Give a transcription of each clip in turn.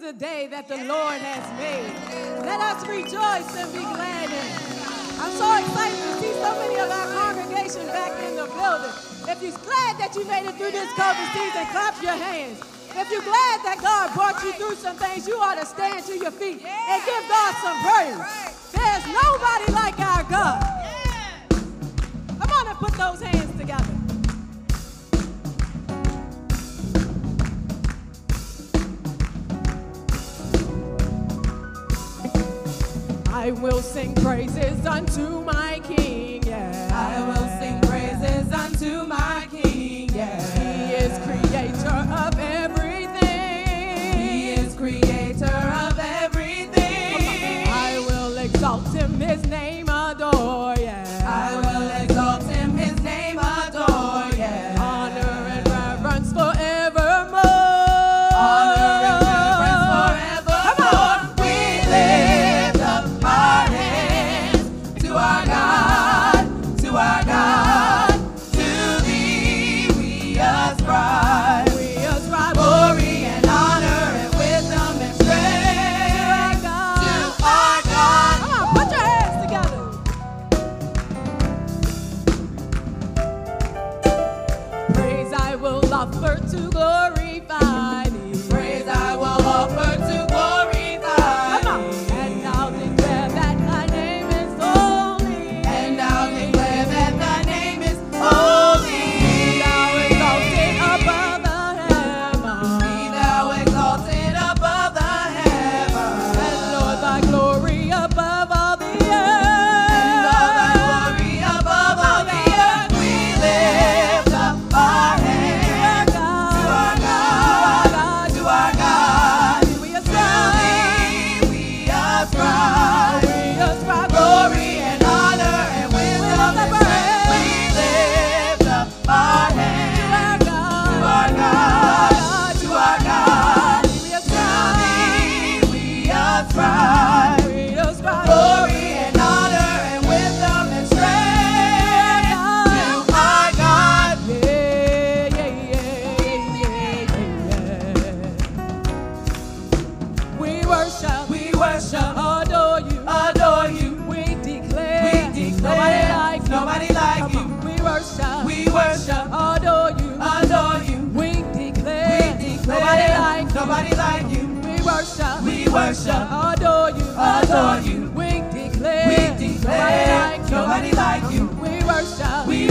Is the day that the Lord has made. Let us rejoice and be glad in it. I'm so excited to see so many of our congregation back in the building. If you're glad that you made it through this COVID season, clap your hands. If you're glad that God brought you through some things, you ought to stand to your feet and give God some praise. There's nobody like our God. Come on and put those hands I will sing praises unto my King, yeah. I will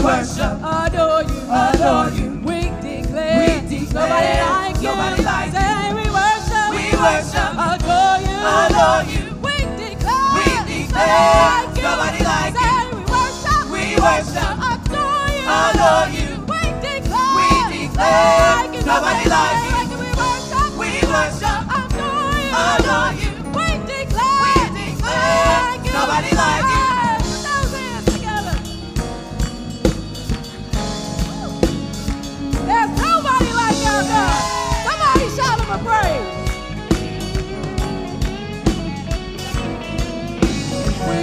worship, We worship, adore you, adore you. We declare, We declare nobody like you. nobody like you. We worship, We worship, adore you, adore you. We declare, We declare nobody like you. Say we worship, We worship, adore you, adore you. We declare, We declare nobody like you. We worship, We worship, adore you, adore you. We declare, We declare nobody like you.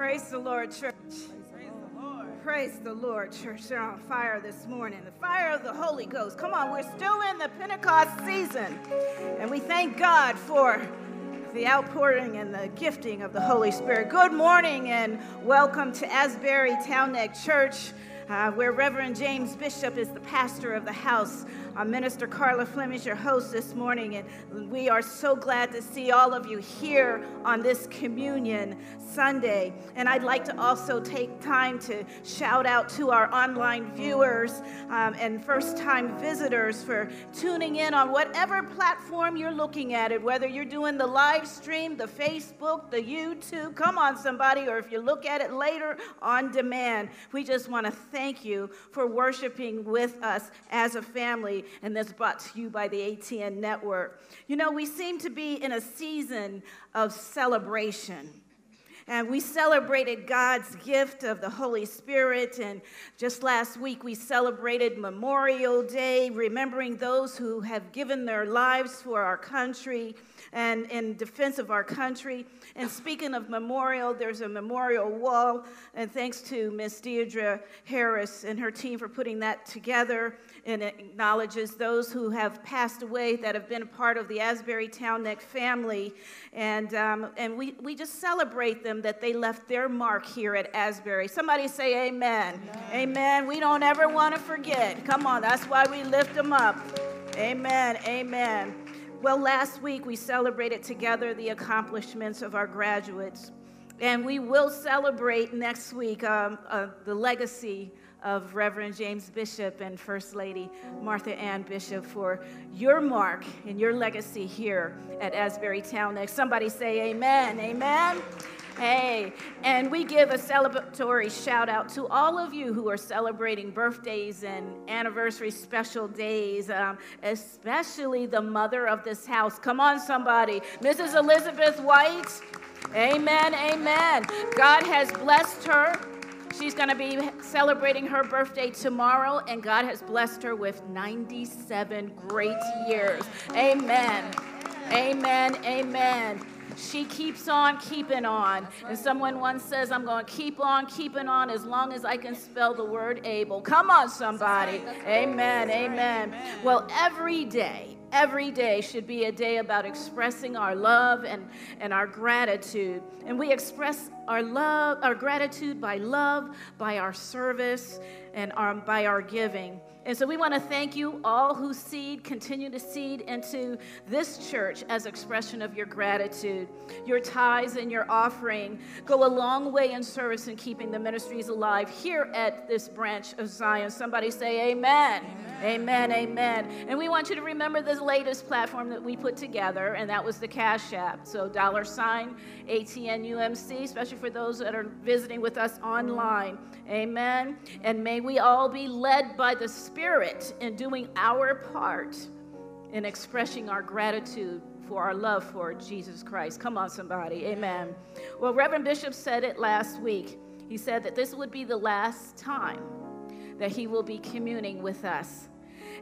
Praise the Lord, church. Praise the Lord, church. They're on fire this morning. The fire of the Holy Ghost. Come on, we're still in the Pentecost season. And we thank God for the outpouring and the gifting of the Holy Spirit. Good morning and welcome to Asbury Town Neck Church. uh, where Reverend James Bishop is the pastor of the house. I'm Minister Carla Fleming, your host this morning, and we are so glad to see all of you here on this communion Sunday. And I'd like to also take time to shout out to our online viewers um, and first time visitors for tuning in on whatever platform you're looking at it, whether you're doing the live stream, the Facebook, the YouTube, come on, somebody, or if you look at it later on demand. We just want to thank you for worshiping with us as a family, and that's brought to you by the ATN Network. You know, we seem to be in a season of celebration. And we celebrated God's gift of the Holy Spirit. And just last week, we celebrated Memorial Day, remembering those who have given their lives for our country and in defense of our country. And speaking of memorial, there's a memorial wall, and thanks to Miss Deidre Harris and her team for putting that together. And it acknowledges those who have passed away that have been a part of the Asbury Town Neck family. And, um, and we, we just celebrate them that they left their mark here at Asbury. Somebody say amen. Amen. amen. We don't ever want to forget. Come on, that's why we lift them up. Amen. Amen. Well, last week we celebrated together the accomplishments of our graduates, and we will celebrate next week um, uh, the legacy of Reverend James Bishop and First Lady Martha Ann Bishop for your mark and your legacy here at Asbury Town Neck. Somebody say amen. Amen. Hey, and we give a celebratory shout out to all of you who are celebrating birthdays and anniversary special days, um, especially the mother of this house. Come on, somebody. Mrs. Elizabeth White. Amen, amen. God has blessed her. She's going to be celebrating her birthday tomorrow, and God has blessed her with 97 great years. Amen. Amen. Amen she keeps on keeping on. And someone once says, I'm going to keep on keeping on as long as I can spell the word able. Come on, somebody. Amen. Amen. Well, every day, every day should be a day about expressing our love and, and our gratitude. And we express our love, our gratitude by love, by our service, and our, by our giving. And so we want to thank you all who seed, continue to seed into this church as expression of your gratitude. Your tithes and your offering go a long way in service in keeping the ministries alive here at this branch of Zion. Somebody say amen. Amen, amen. amen. And we want you to remember this latest platform that we put together, and that was the Cash App. So dollar sign ATN UMC, especially for those that are visiting with us online. Amen. And may we all be led by the Spirit in doing our part in expressing our gratitude for our love for Jesus Christ. Come on, somebody. Amen. Well, Reverend Bishop said it last week. He said that this would be the last time that he will be communing with us.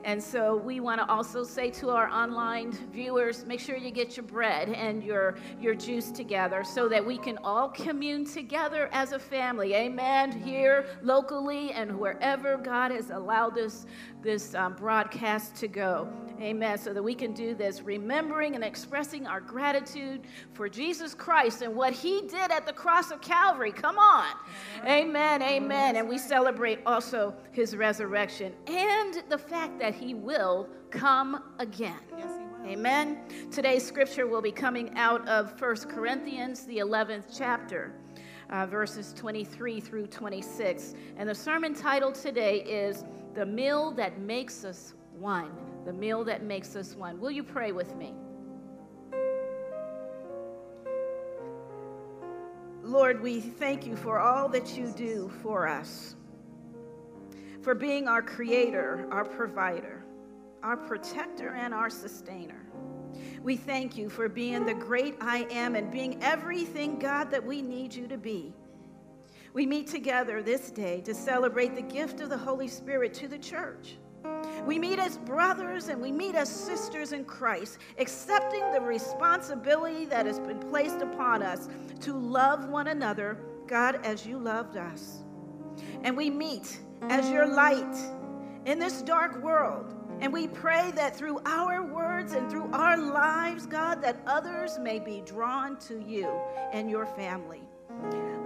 And so we want to also say to our online viewers, make sure you get your bread and your, your juice together so that we can all commune together as a family. Amen. Here locally and wherever God has allowed this, this um, broadcast to go. Amen. So that we can do this, remembering and expressing our gratitude for Jesus Christ and what he did at the cross of Calvary. Come on. Amen. Amen. And we celebrate also his resurrection and the fact that he will come again. Yes, Amen. Today's scripture will be coming out of 1 Corinthians, the 11th chapter. Uh, verses 23 through 26. And the sermon title today is The Meal That Makes Us One the meal that makes us one. Will you pray with me? Lord, we thank you for all that you do for us, for being our creator, our provider, our protector, and our sustainer. We thank you for being the great I am and being everything, God, that we need you to be. We meet together this day to celebrate the gift of the Holy Spirit to the church. We meet as brothers and we meet as sisters in Christ, accepting the responsibility that has been placed upon us to love one another, God, as you loved us. And we meet as your light in this dark world. And we pray that through our words and through our lives, God, that others may be drawn to you and your family.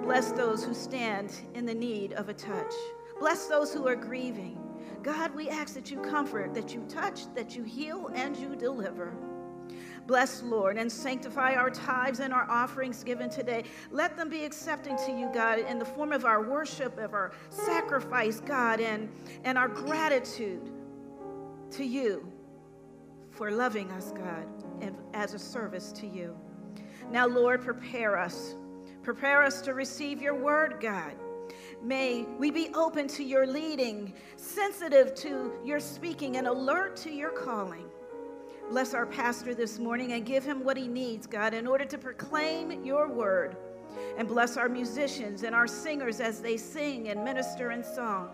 Bless those who stand in the need of a touch. Bless those who are grieving. God, we ask that you comfort, that you touch, that you heal, and you deliver. Bless, Lord, and sanctify our tithes and our offerings given today. Let them be accepting to you, God, in the form of our worship, of our sacrifice, God, and, and our gratitude to you for loving us, God, and as a service to you. Now, Lord, prepare us. Prepare us to receive your word, God. May we be open to your leading, sensitive to your speaking, and alert to your calling. Bless our pastor this morning and give him what he needs, God, in order to proclaim your word. And bless our musicians and our singers as they sing and minister in song.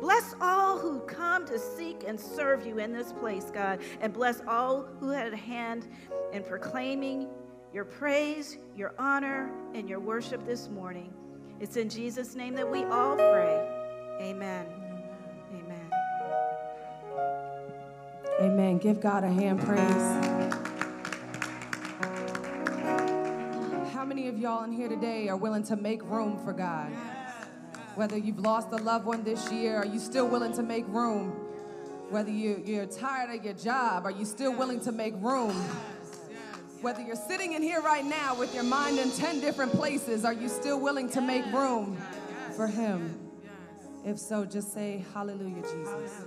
Bless all who come to seek and serve you in this place, God. And bless all who had a hand in proclaiming your praise, your honor, and your worship this morning. It's in Jesus' name that we all pray. Amen. Amen. Give God a hand praise. How many of y'all in here today are willing to make room for God? Whether you've lost a loved one this year, are you still willing to make room? Whether you, you're tired of your job, are you still willing to make room? Whether you're sitting in here right now with your mind in 10 different places, are you still willing to make room for Him? If so, just say, Hallelujah, Jesus.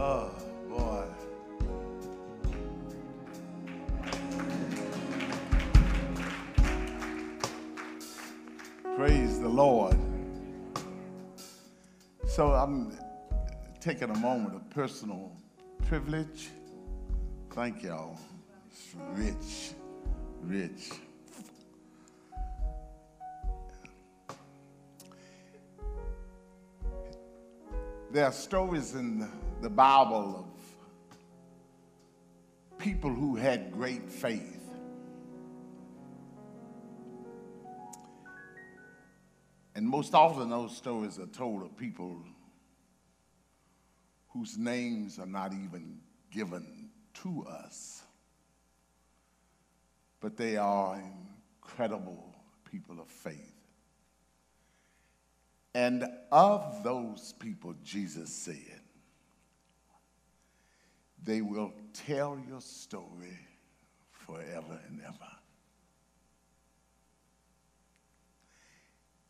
Oh, boy. Praise the Lord. So I'm taking a moment of personal privilege. Thank y'all. It's rich, rich. There are stories in the Bible of people who had great faith. And most often, those stories are told of people whose names are not even given to us, but they are incredible people of faith. And of those people, Jesus said, they will tell your story forever and ever.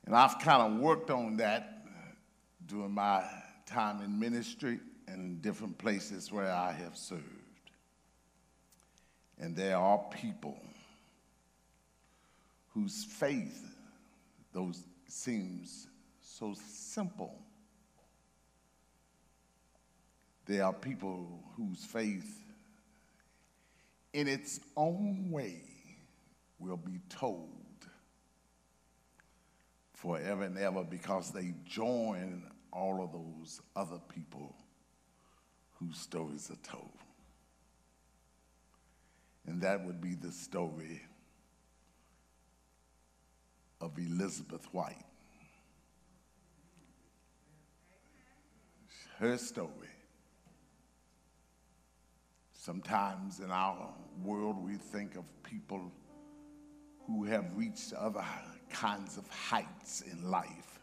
And I've kind of worked on that during my time in ministry and different places where I have served. And there are people whose faith, those seems so simple. There are people whose faith, in its own way, will be told forever and ever because they join all of those other people whose stories are told. And that would be the story of Elizabeth White. Her story. Sometimes in our world, we think of people who have reached other kinds of heights in life.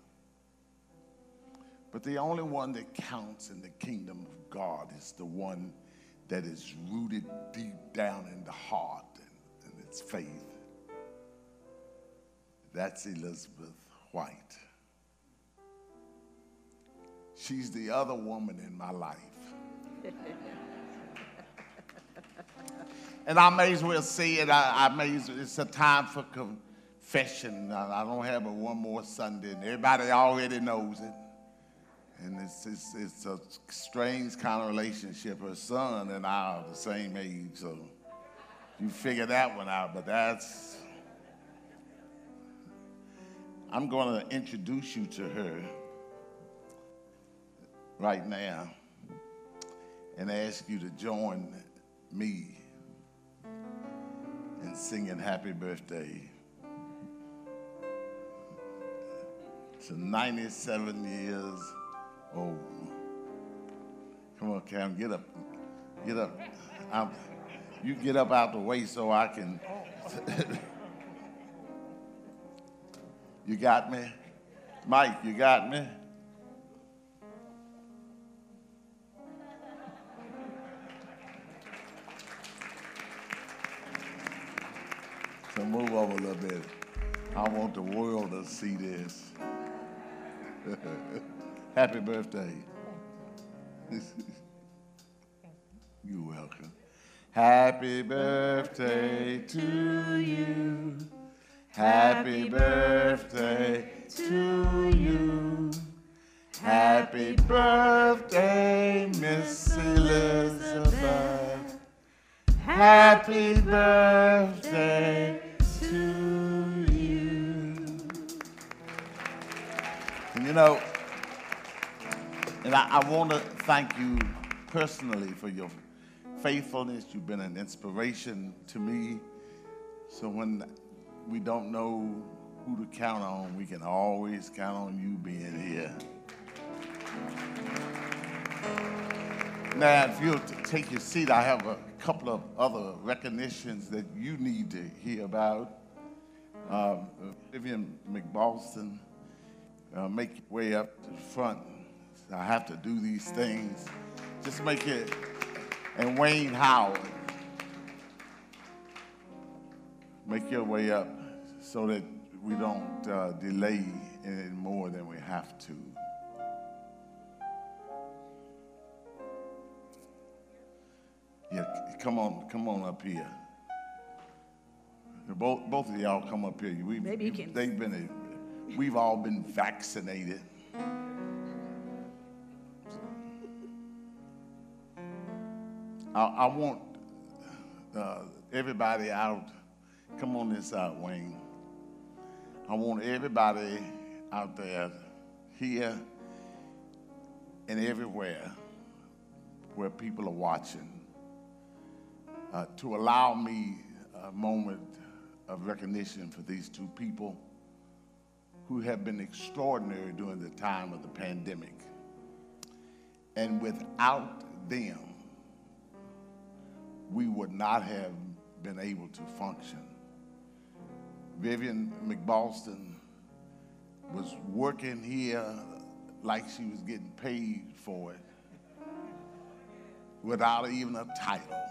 But the only one that counts in the kingdom of God is the one that is rooted deep down in the heart and, and its faith. That's Elizabeth White. She's the other woman in my life. and I may as well say it. I, I may as well, it's a time for confession. I, I don't have it one more Sunday, and everybody already knows it. And it's, it's, it's a strange kind of relationship. Her son and I are the same age, so you figure that one out. But that's, I'm going to introduce you to her right now and ask you to join me in singing happy birthday to 97 years old. Come on, Cam, get up. Get up. I'm, you get up out the way so I can. you got me? Mike, you got me? Move over a little bit. I want the world to see this. Happy birthday. You're welcome. Happy birthday to you. Happy birthday to you. Happy birthday, Miss Elizabeth. Happy birthday you know, and I, I want to thank you personally for your faithfulness. You've been an inspiration to me. So when we don't know who to count on, we can always count on you being here. Now, if you'll take your seat, I have a couple of other recognitions that you need to hear about. Um, Vivian McBalston, uh, make your way up to the front. I have to do these things. Just make it. And Wayne Howard, make your way up so that we don't uh, delay any more than we have to. Yeah, come on, come on up here. Both, both of y'all come up here. We, Maybe you can- They've been, we've all been vaccinated. I, I want uh, everybody out. Come on this side, Wayne. I want everybody out there, here and everywhere, where people are watching, uh, to allow me a moment of recognition for these two people who have been extraordinary during the time of the pandemic. And without them, we would not have been able to function. Vivian McBalston was working here like she was getting paid for it without even a title.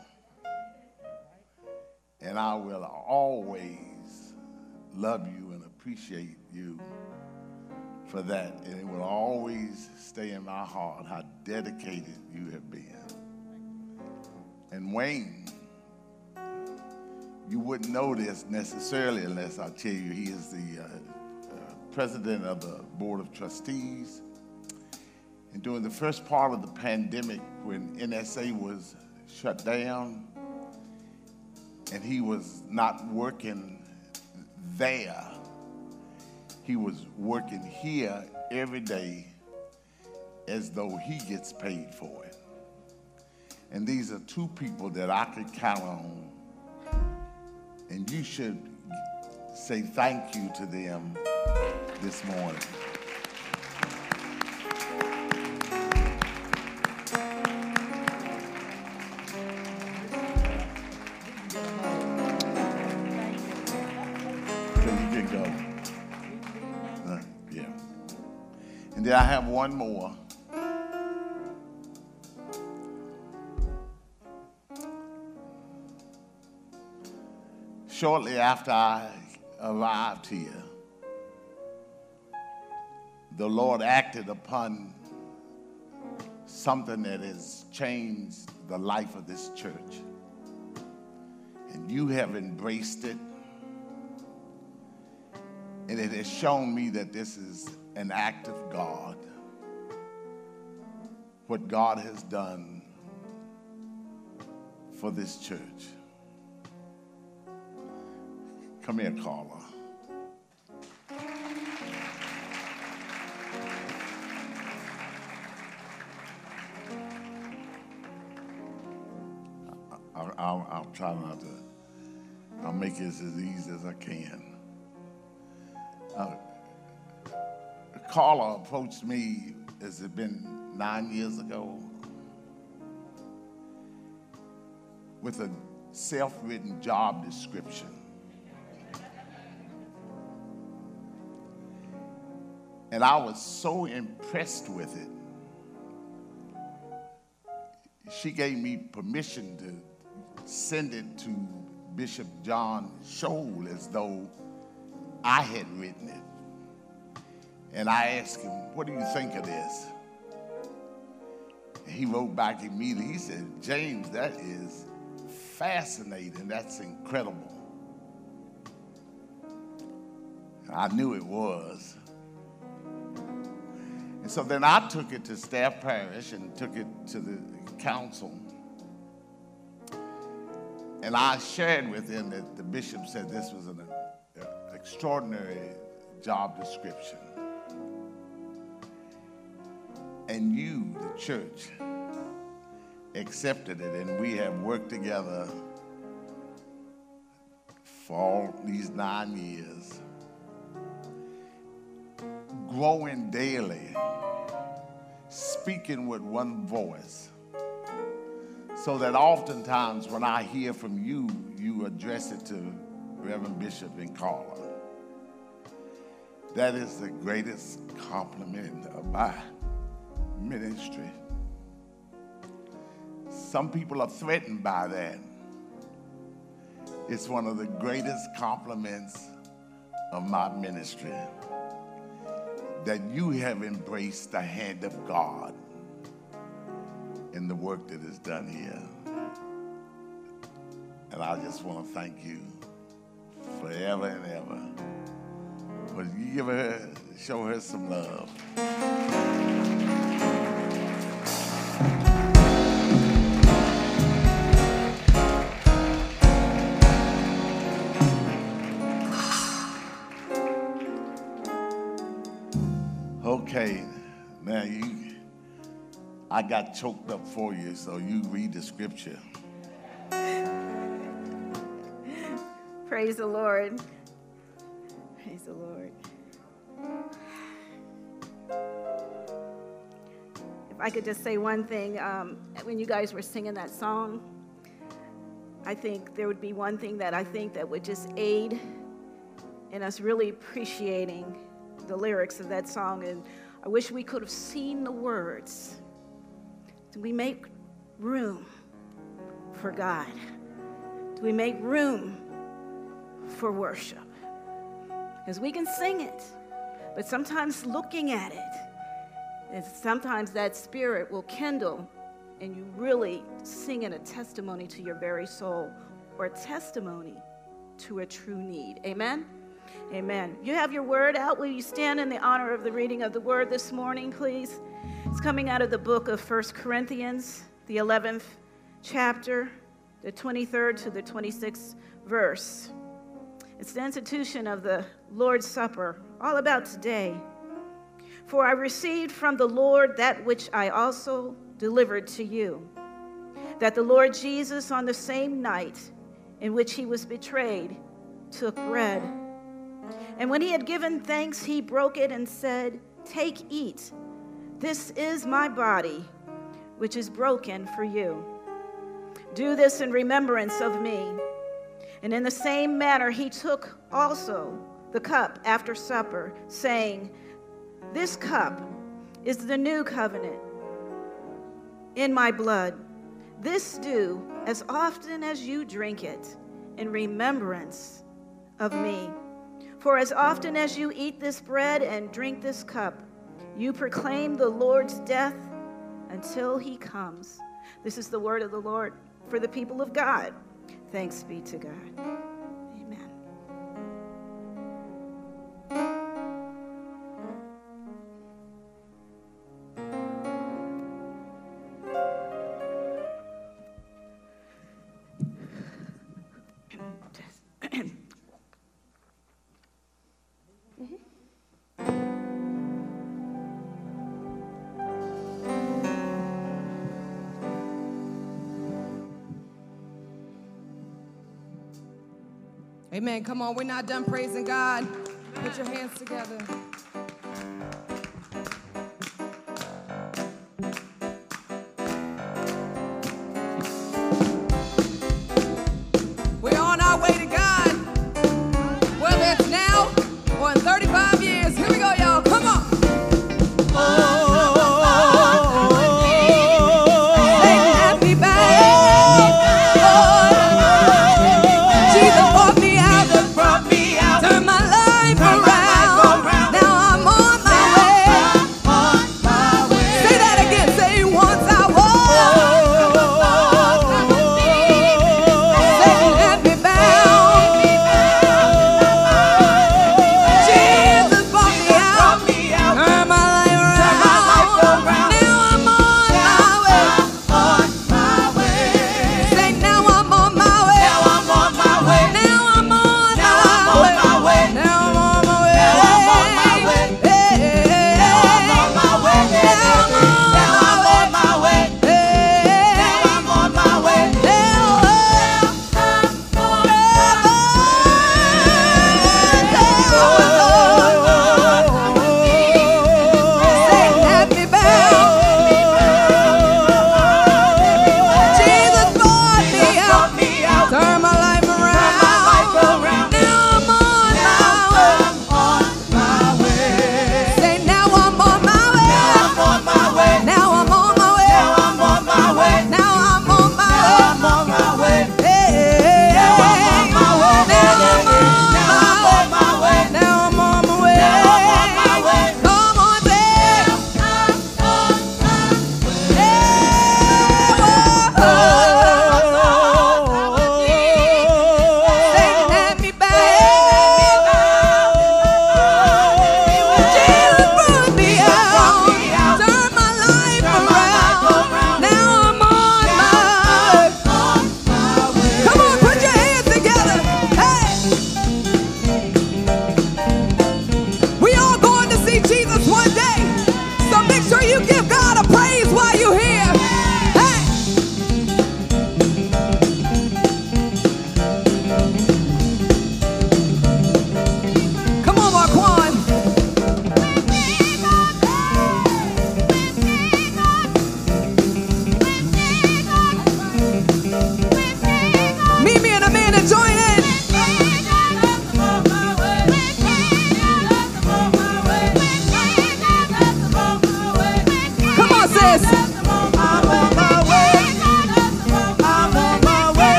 And I will always love you and appreciate you for that. And it will always stay in my heart how dedicated you have been. And Wayne, you wouldn't know this necessarily unless I tell you he is the uh, uh, president of the Board of Trustees. And during the first part of the pandemic, when NSA was shut down and he was not working there, he was working here every day as though he gets paid for it. And these are two people that I could count on. And you should say thank you to them this morning. I have one more. Shortly after I arrived here, the Lord acted upon something that has changed the life of this church. And you have embraced it. And it has shown me that this is an act of God. What God has done for this church. Come here, Carla. I'll, I'll try not to. I'll make it as easy as I can. Uh, Carla approached me, has it been nine years ago? With a self written job description. And I was so impressed with it. She gave me permission to send it to Bishop John Schol as though I had written it. And I asked him, What do you think of this? And he wrote back immediately. He said, James, that is fascinating. That's incredible. I knew it was. And so then I took it to Staff Parish and took it to the council. And I shared with them that the bishop said this was an uh, extraordinary job description. And you, the church, accepted it, and we have worked together for all these nine years, growing daily, speaking with one voice, so that oftentimes when I hear from you, you address it to Reverend Bishop and Carla. That is the greatest compliment of my ministry. Some people are threatened by that. It's one of the greatest compliments of my ministry that you have embraced the hand of God in the work that is done here. And I just want to thank you forever and ever. But you give her, show her some love. I got choked up for you, so you read the scripture. Praise the Lord. Praise the Lord. If I could just say one thing, um, when you guys were singing that song, I think there would be one thing that I think that would just aid in us really appreciating the lyrics of that song. And I wish we could have seen the words. Do we make room for God? Do we make room for worship. Because we can sing it, but sometimes looking at it, and sometimes that spirit will kindle and you really sing in a testimony to your very soul or testimony to a true need. Amen? Amen. You have your word out. Will you stand in the honor of the reading of the word this morning, please? It's coming out of the book of First Corinthians, the 11th chapter, the 23rd to the 26th verse. It's the institution of the Lord's Supper, all about today. For I received from the Lord that which I also delivered to you that the Lord Jesus, on the same night in which he was betrayed, took bread. And when he had given thanks, he broke it and said, Take, eat. This is my body, which is broken for you. Do this in remembrance of me. And in the same manner, he took also the cup after supper, saying, This cup is the new covenant in my blood. This do as often as you drink it in remembrance of me. For as often as you eat this bread and drink this cup, you proclaim the Lord's death until he comes. This is the word of the Lord for the people of God. Thanks be to God. Amen. Come on, we're not done praising God. Put your hands together.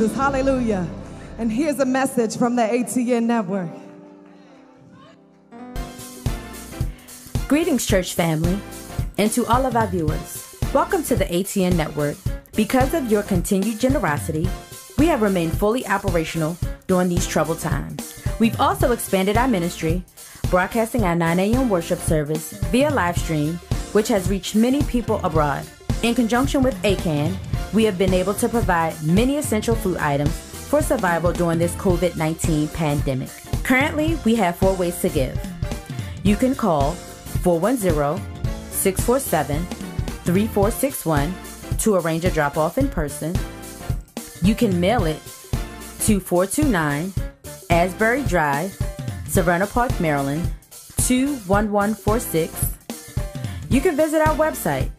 Jesus. Hallelujah. And here's a message from the ATN network. Greetings, church family, and to all of our viewers. Welcome to the ATN network. Because of your continued generosity, we have remained fully operational during these troubled times. We've also expanded our ministry, broadcasting our 9 a.m. worship service via live stream, which has reached many people abroad. In conjunction with ACAN, we have been able to provide many essential food items for survival during this COVID 19 pandemic. Currently, we have four ways to give. You can call 410 647 3461 to arrange a drop off in person. You can mail it to 429 Asbury Drive, Severna Park, Maryland 21146. You can visit our website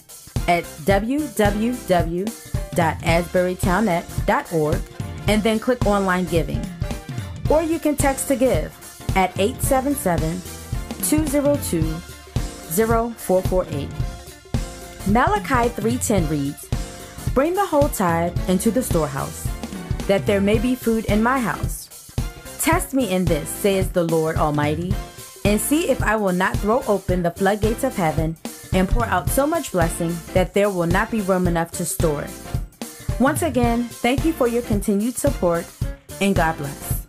at www www.asburytownet.org and then click online giving. Or you can text to give at 877 202 0448. Malachi 3:10 reads, "Bring the whole tithe into the storehouse, that there may be food in my house. Test me in this, says the Lord Almighty, and see if I will not throw open the floodgates of heaven and pour out so much blessing that there will not be room enough to store it." Once again, thank you for your continued support and God bless.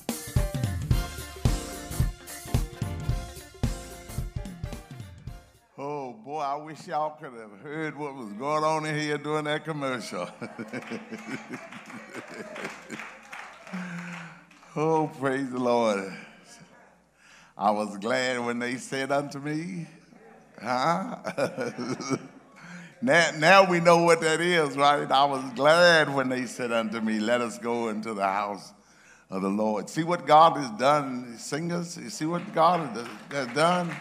Oh boy, I wish y'all could have heard what was going on in here during that commercial. oh, praise the Lord. I was glad when they said unto me, huh? now, now we know what that is, right? I was glad when they said unto me, Let us go into the house of the Lord. See what God has done, singers? You see what God has done?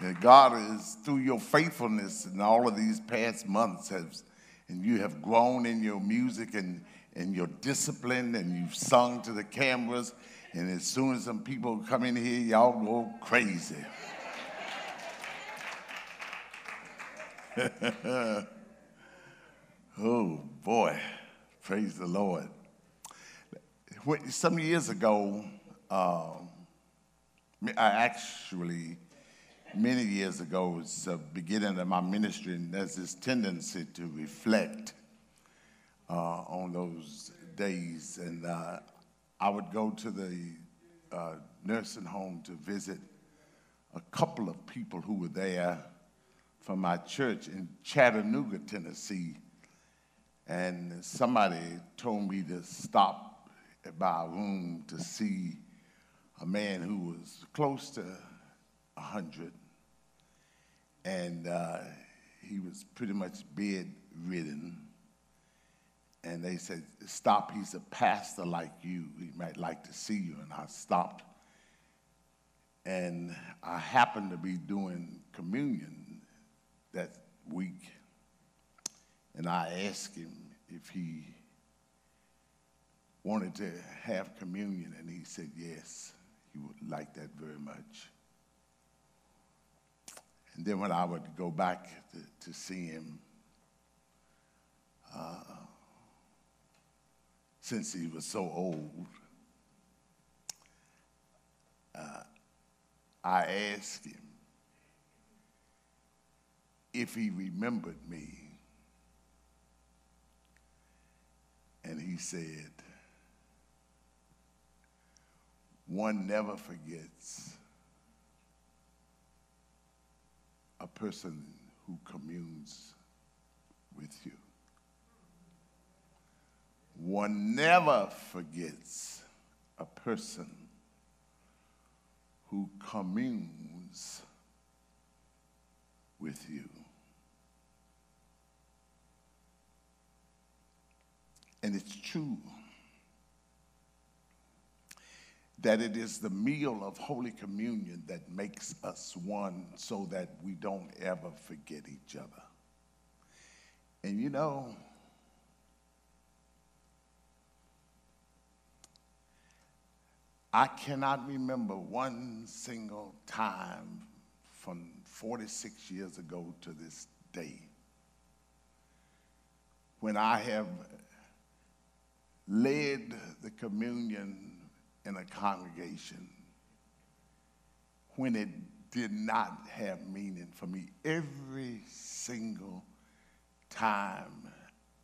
that God is through your faithfulness in all of these past months has, and you have grown in your music and, and your discipline and you've sung to the cameras and as soon as some people come in here y'all go crazy oh boy praise the lord some years ago um, i actually many years ago, it's the beginning of my ministry, and there's this tendency to reflect uh, on those days. And uh, I would go to the uh, nursing home to visit a couple of people who were there from my church in Chattanooga, Tennessee. And somebody told me to stop by a room to see a man who was close to 100 and uh, he was pretty much bedridden. And they said, Stop, he's a pastor like you. He might like to see you. And I stopped. And I happened to be doing communion that week. And I asked him if he wanted to have communion. And he said, Yes, he would like that very much. And then when I would go back to, to see him, uh, since he was so old, uh, I asked him if he remembered me. And he said, One never forgets a person who communes with you. One never forgets a person who communes with you. And it's true that it is the meal of Holy Communion that makes us one so that we don't ever forget each other. And you know, I cannot remember one single time from 46 years ago to this day when I have led the communion in a congregation when it did not have meaning for me. Every single time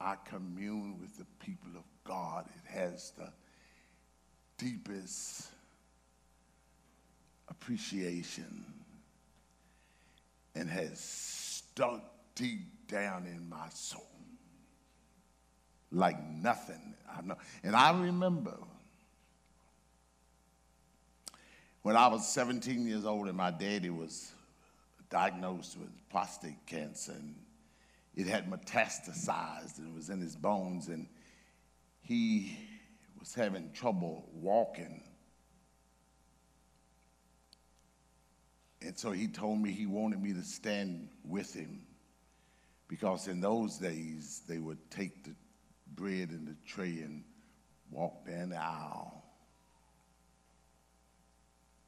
I commune with the people of God, it has the deepest appreciation and has stuck deep down in my soul like nothing I know. And I remember When I was 17 years old and my daddy was diagnosed with prostate cancer and it had metastasized and it was in his bones and he was having trouble walking. And so he told me he wanted me to stand with him because in those days they would take the bread in the tray and walk down the aisle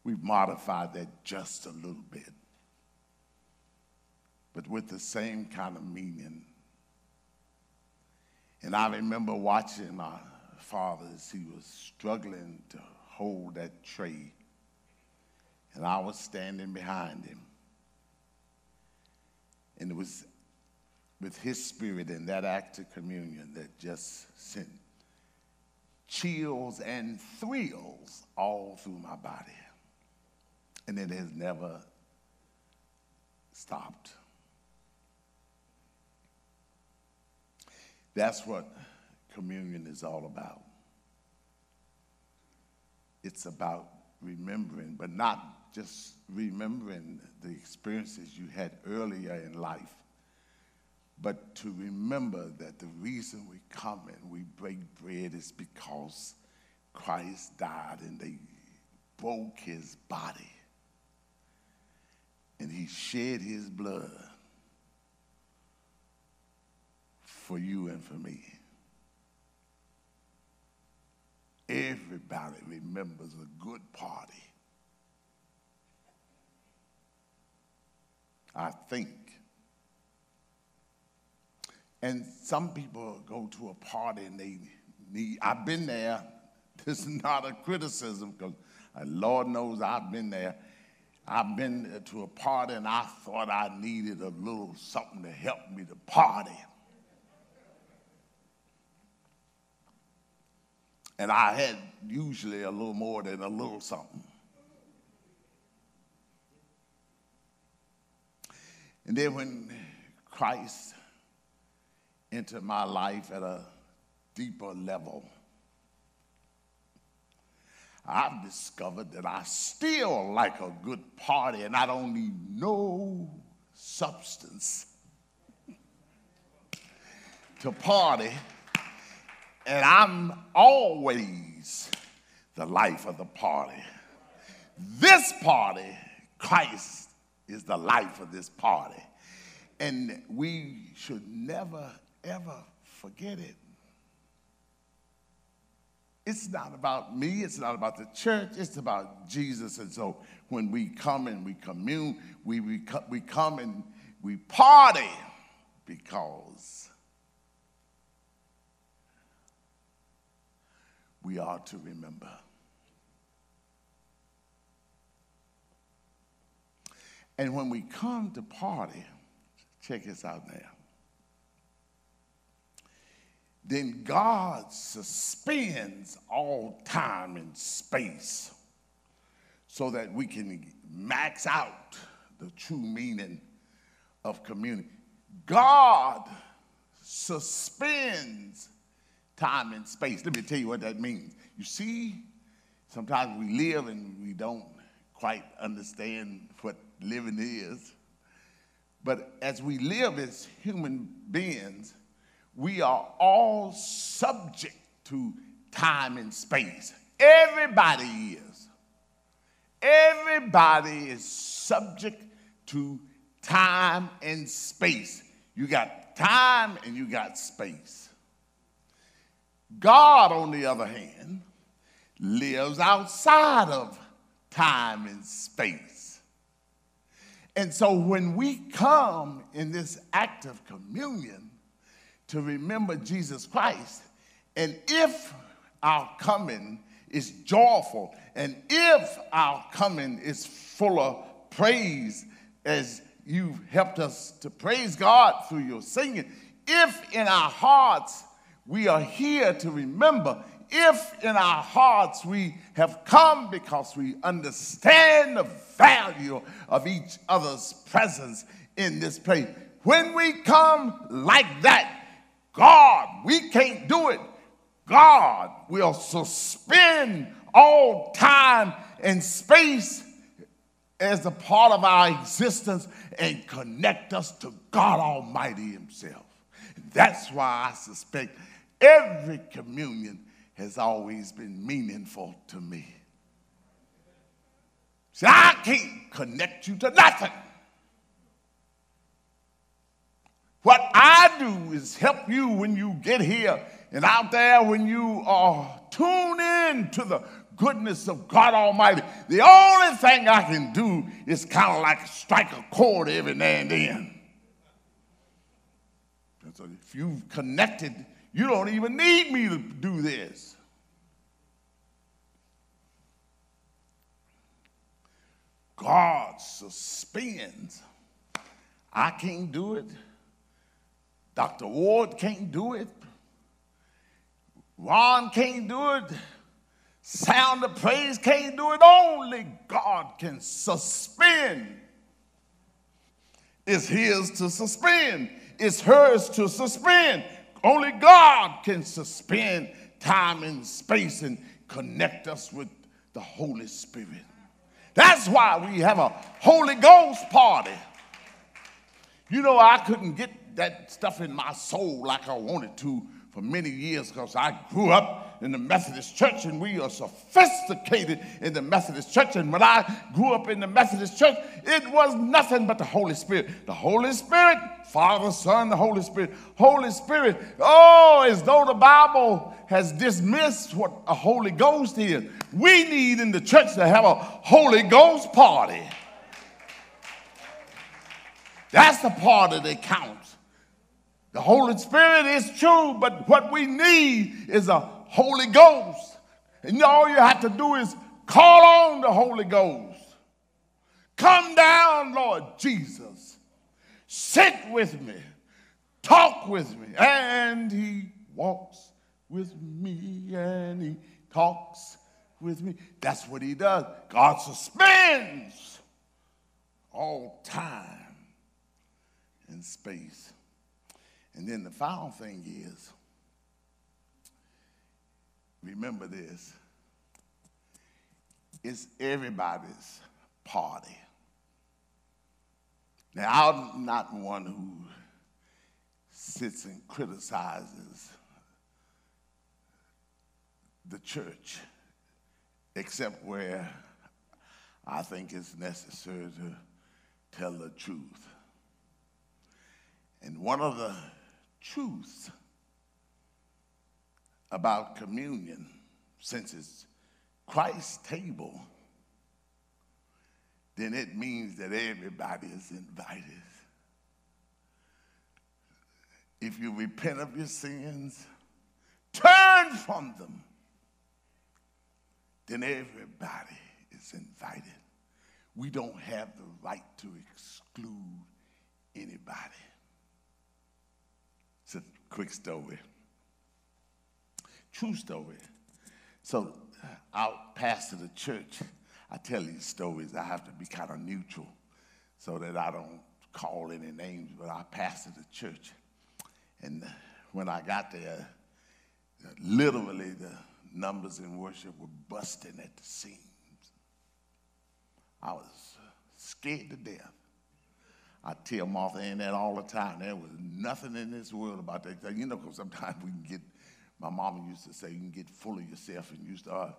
We've modified that just a little bit, but with the same kind of meaning. And I remember watching my father as he was struggling to hold that tray, and I was standing behind him. And it was with his spirit in that act of communion that just sent chills and thrills all through my body and it has never stopped. That's what communion is all about. It's about remembering, but not just remembering the experiences you had earlier in life, but to remember that the reason we come and we break bread is because Christ died and they broke his body and he shed his blood for you and for me. Everybody remembers a good party. I think. And some people go to a party and they need, I've been there. This is not a criticism because uh, Lord knows I've been there I've been to a party and I thought I needed a little something to help me to party. And I had usually a little more than a little something. And then when Christ entered my life at a deeper level, I've discovered that I still like a good party and I don't need no substance to party. And I'm always the life of the party. This party, Christ is the life of this party. And we should never, ever forget it. It's not about me, it's not about the church, it's about Jesus. And so when we come and we commune, we, we, we come and we party because we are to remember. And when we come to party, check this out now then God suspends all time and space so that we can max out the true meaning of community. God suspends time and space. Let me tell you what that means. You see, sometimes we live and we don't quite understand what living is. But as we live as human beings, we are all subject to time and space. Everybody is. Everybody is subject to time and space. You got time and you got space. God, on the other hand, lives outside of time and space. And so when we come in this act of communion, to remember Jesus Christ. And if our coming is joyful, and if our coming is full of praise, as you've helped us to praise God through your singing, if in our hearts we are here to remember, if in our hearts we have come because we understand the value of each other's presence in this place, when we come like that, God, we can't do it. God will suspend all time and space as a part of our existence and connect us to God Almighty Himself. That's why I suspect every communion has always been meaningful to me. See, I can't connect you to nothing. What I do is help you when you get here and out there when you are tuned in to the goodness of God Almighty. The only thing I can do is kind of like strike a chord every now and then. And so if you've connected, you don't even need me to do this. God suspends. I can't do it. Dr. Ward can't do it. Ron can't do it. Sound of praise can't do it. Only God can suspend. It's His to suspend, it's hers to suspend. Only God can suspend time and space and connect us with the Holy Spirit. That's why we have a Holy Ghost party. You know, I couldn't get that stuff in my soul like I wanted to for many years because I grew up in the Methodist church and we are sophisticated in the Methodist church. And when I grew up in the Methodist church, it was nothing but the Holy Spirit. The Holy Spirit, Father, Son, the Holy Spirit. Holy Spirit, oh, as though the Bible has dismissed what a Holy Ghost is. We need in the church to have a Holy Ghost party. That's the party that counts. The Holy Spirit is true, but what we need is a Holy Ghost. And all you have to do is call on the Holy Ghost. Come down, Lord Jesus. Sit with me. Talk with me. And he walks with me and he talks with me. That's what he does. God suspends all time and space. And then the final thing is remember this it's everybody's party. Now, I'm not one who sits and criticizes the church, except where I think it's necessary to tell the truth. And one of the truth about communion, since it's Christ's table, then it means that everybody is invited. If you repent of your sins, turn from them, then everybody is invited. We don't have the right to exclude anybody. Quick story. True story. So, uh, out pastor the church, I tell these stories, I have to be kind of neutral so that I don't call any names, but I pastor the church. And uh, when I got there, uh, literally the numbers in worship were busting at the seams. I was scared to death. I tell Martha and that all the time. There was nothing in this world about that. You know, because sometimes we can get, my mama used to say, you can get full of yourself and you uh, start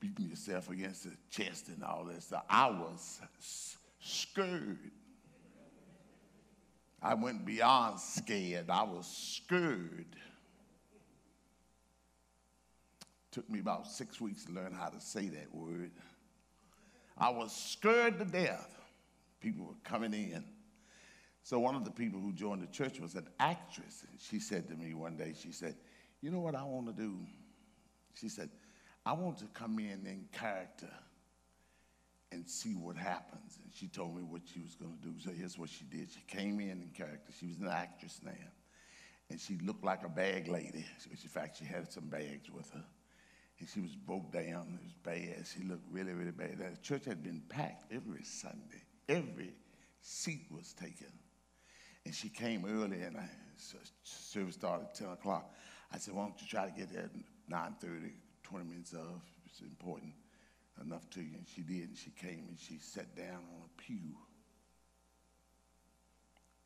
beating yourself against the chest and all that stuff. I was scared. I went beyond scared. I was scared. Took me about six weeks to learn how to say that word. I was scared to death people were coming in. So one of the people who joined the church was an actress. She said to me one day, she said, You know what I want to do? She said, I want to come in in character and see what happens. And she told me what she was going to do. So here's what she did. She came in in character. She was an actress now. And she looked like a bag lady. In fact, she had some bags with her. And she was broke down. It was bad. She looked really, really bad. The church had been packed every Sunday every seat was taken. And she came early, and I, service started at 10 o'clock. I said, why don't you try to get there at 9.30, 20 minutes of, it's important. enough to you. And she did. And she came and she sat down on a pew.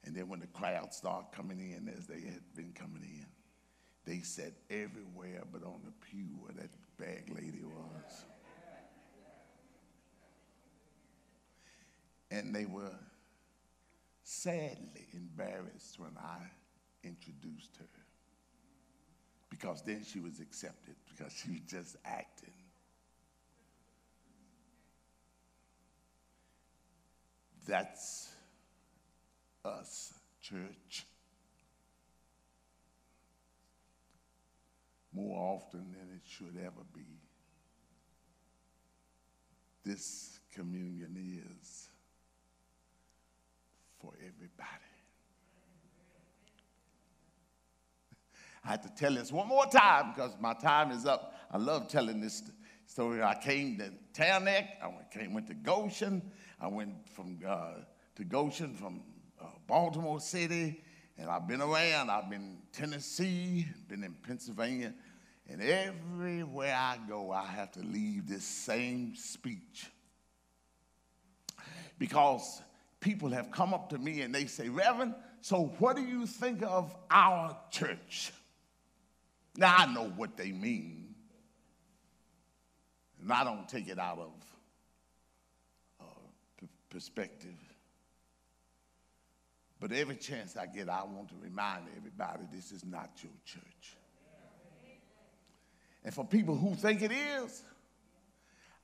And then when the crowd started coming in, as they had been coming in, they sat everywhere but on the pew where that bag lady was. And they were sadly embarrassed when I introduced her because then she was accepted because she was just acting. That's us, church. More often than it should ever be. This communion is for everybody. I had to tell this one more time because my time is up. I love telling this story. I came to Tallahassee. I went, came, went to Goshen. I went from uh, to Goshen from uh, Baltimore City, and I've been around. I've been Tennessee, been in Pennsylvania, and everywhere I go, I have to leave this same speech because people have come up to me and they say, Reverend, so what do you think of our church? Now, I know what they mean, and I don't take it out of uh, p- perspective. But every chance I get, I want to remind everybody this is not your church. And for people who think it is,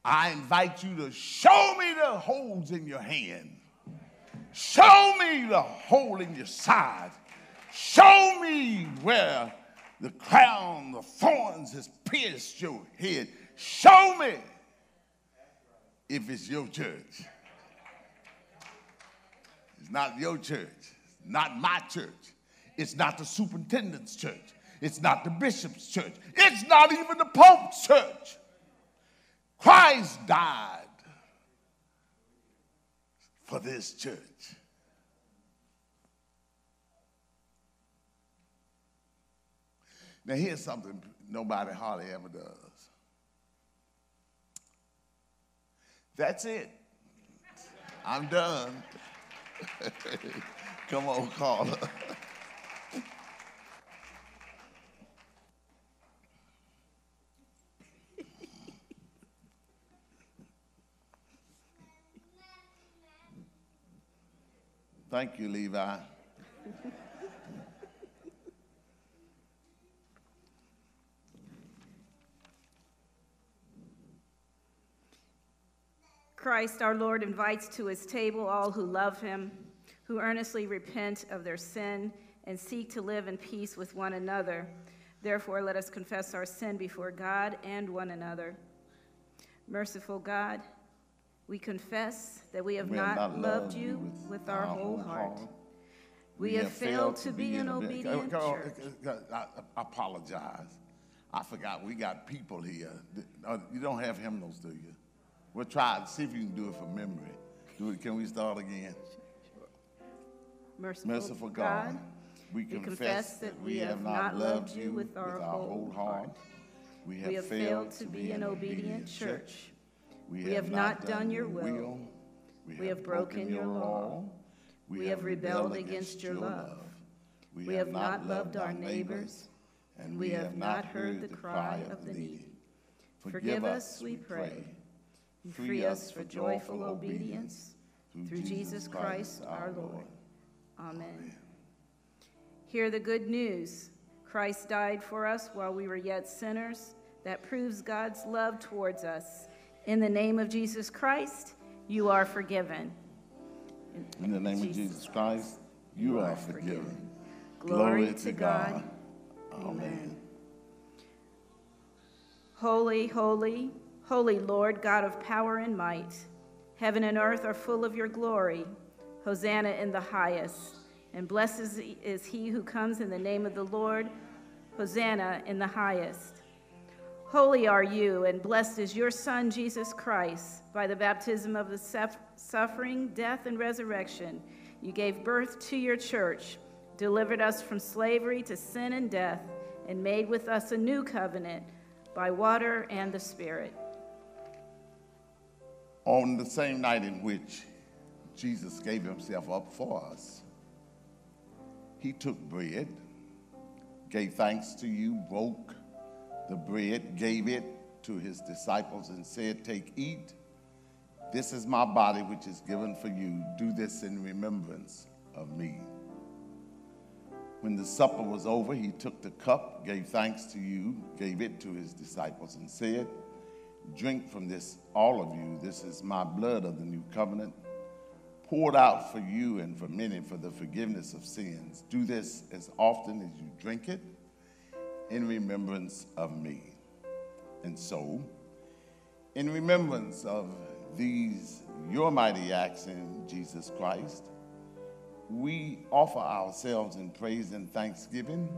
I invite you to show me the holes in your hand. Show me the hole in your side. Show me where the crown, the thorns has pierced your head. Show me if it's your church. It's not your church. It's not my church. It's not the superintendent's church. It's not the bishop's church. It's not even the pope's church. Christ died for this church. Now, here's something nobody hardly ever does. That's it. I'm done. Come on, Carla. Thank you, Levi. Christ our Lord invites to his table all who love him, who earnestly repent of their sin and seek to live in peace with one another. Therefore, let us confess our sin before God and one another. Merciful God, we confess that we have, We not, not loved you with, our whole heart. We have failed to be an obedient church. I apologize. I forgot we got people here. Uh, You don't have hymnals, do you? We'll try, see if you can do it from memory. Do it, can we start again? Merciful, Merciful God, we confess that we have not loved you with our whole heart. We We have failed to be an obedient church. We have not done your will. We have broken your law. We have rebelled against your love. We have not loved our neighbors, and we have not heard the cry of the needy. Forgive us, we pray, free us for joyful obedience through Jesus Christ our Lord. Amen. Hear the good news. Christ died for us while we were yet sinners. That proves God's love towards us. In the name of Jesus Christ, you are forgiven. In the name of Jesus Christ, you are forgiven. Glory to God. Amen. Holy, holy, holy Lord, God of power and might. Heaven and earth are full of your glory. Hosanna in the highest. And blessed is- is he who comes in the name of the Lord. Hosanna in the highest. Holy are you, and blessed is your Son, Jesus Christ. By the baptism of the suffering, death, and resurrection, you gave birth to your church, delivered us from slavery to sin and death, and made with us a new covenant by water and the Spirit. On the same night in which Jesus gave himself up for us, he took bread, gave thanks to you, broke the bread, gave it to his disciples, and said, Take, eat. This is my body, which is given for you. Do this in remembrance of me. When the supper was over, he took the cup, gave thanks to you, gave it to his disciples, and said, Drink from this, all of you. This is my blood of the new covenant, poured out for you and for many for the forgiveness of sins. Do this as often as you drink it in remembrance of me. And so, in remembrance of these, your mighty acts in Jesus Christ, we offer ourselves in praise and thanksgiving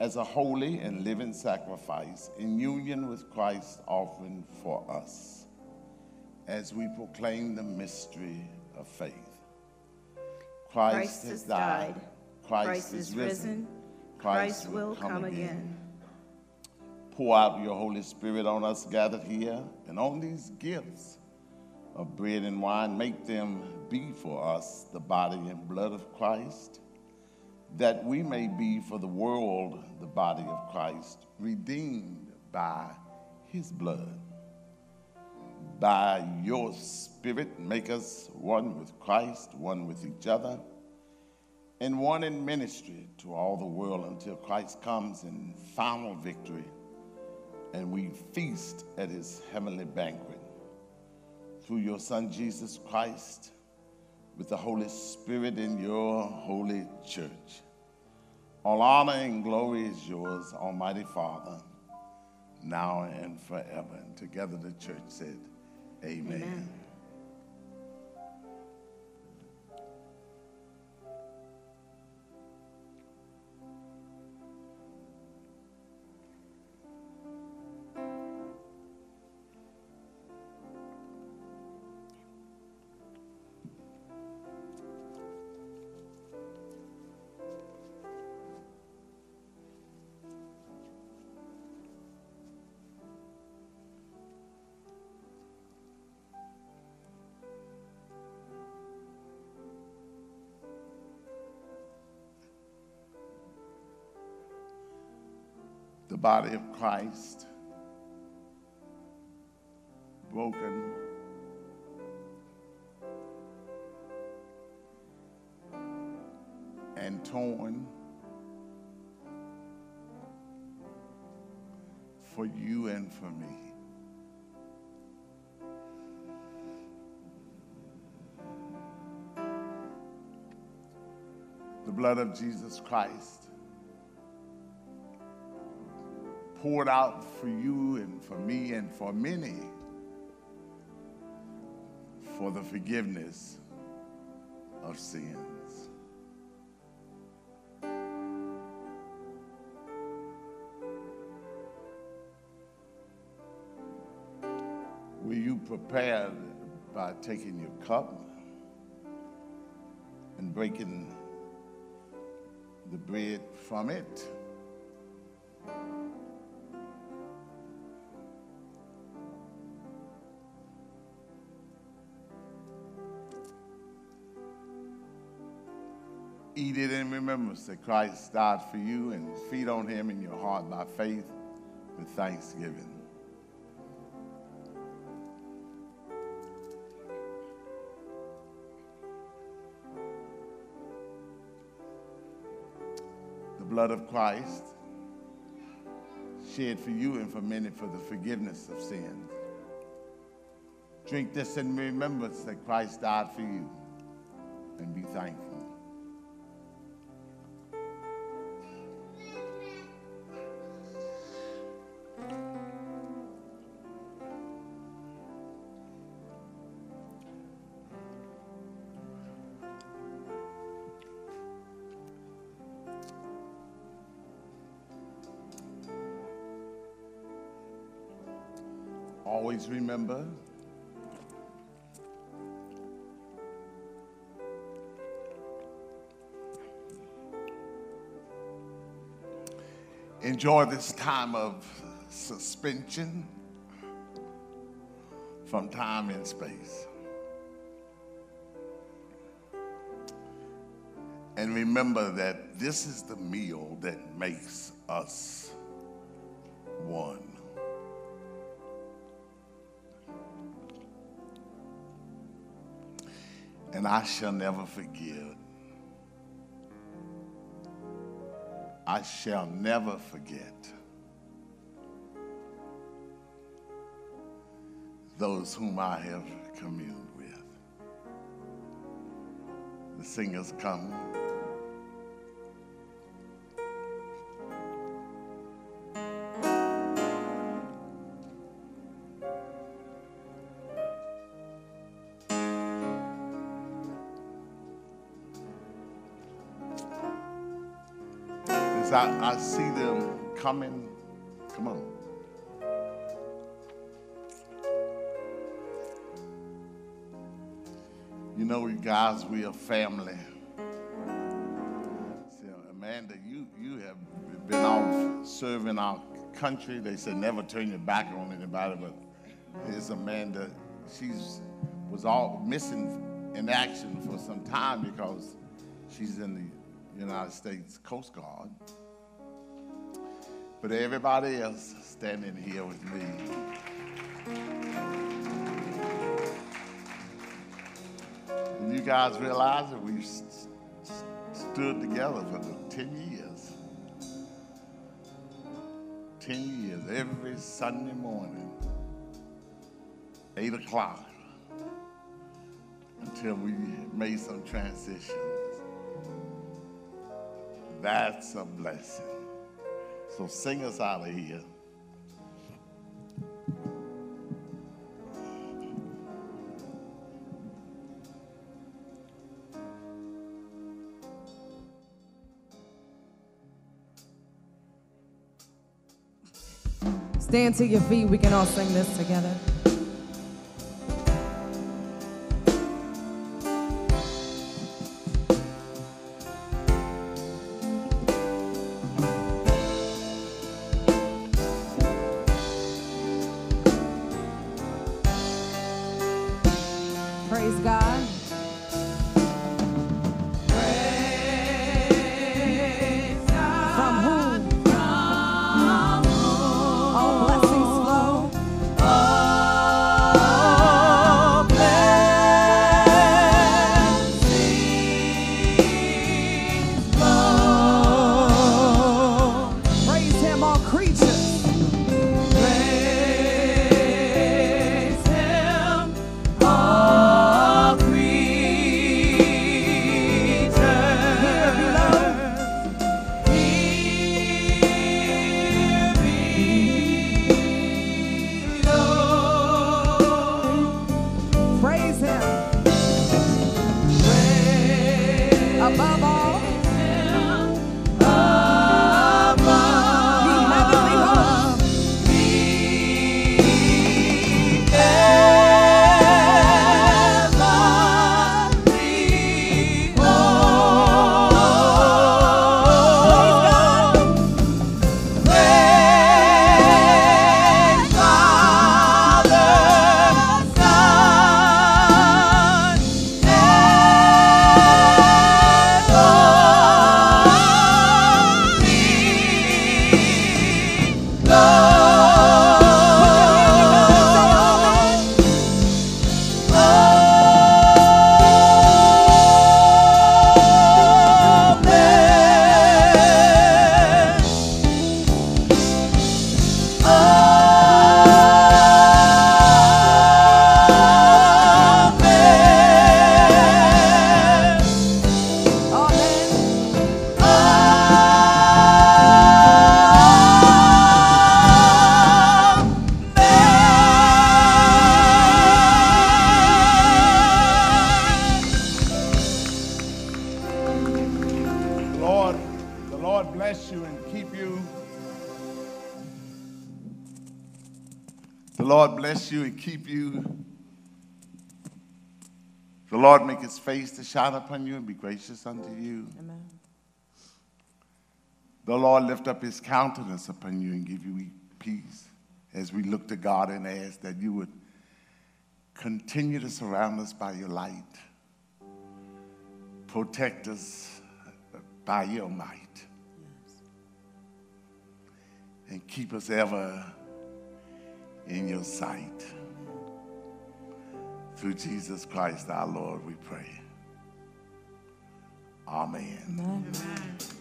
as a holy and living sacrifice in union with Christ's offering for us as we proclaim the mystery of faith. Christ, Christ has died, Christ, Christ is risen, Christ, Christ will come, come again. again. Pour out your Holy Spirit on us gathered here and on these gifts of bread and wine. Make them be for us the body and blood of Christ, that we may be for the world the body of Christ, redeemed by his blood. By your Spirit, make us one with Christ, one with each other, and one in ministry to all the world until Christ comes in final victory and we feast at his heavenly banquet. Through your Son, Jesus Christ, with the Holy Spirit in your holy church. All honor and glory is yours, Almighty Father, now and forever. And together the church said, Amen. Amen. The body of Christ broken. And torn for you and for me. The blood of Jesus Christ poured out for you and for me and for many for the forgiveness of sins. Were you prepared by taking your cup and breaking the bread from it? In remembrance that Christ died for you and feed on him in your heart by faith with thanksgiving. The blood of Christ shed for you and for many for the forgiveness of sins. Drink this in remembrance that Christ died for you and be thankful. Remember enjoy this time of suspension from time and space. And remember that this is the meal that makes us And I shall never forget. I shall never forget those whom I have communed with. The singers come. Coming, come on. You know, you guys, we are family. So, Amanda, you, you have been off serving our country. They said never turn your back on anybody, but here's Amanda. She's was all missing in action for some time because she's in the United States Coast Guard. But everybody else standing here with me. And you guys realize that we've st- st- stood together for the 10 years. 10 years, every Sunday morning, 8 o'clock, until we made some transitions. That's a blessing. So sing us out of here. Stand to your feet. We can all sing this together. keep you. The Lord make his face to shine upon you and be gracious unto you. Amen. The Lord lift up his countenance upon you and give you peace as we look to God and ask that you would continue to surround us by your light, protect us by your might, yes. and keep us ever in your sight. Through Jesus Christ our Lord, we pray. Amen. Amen. Amen.